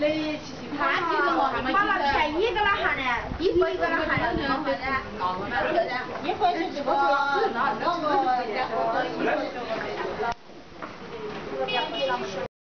那他，把那便宜搁那喊嘞，衣服搁那喊嘞，个，这个，那个个，个。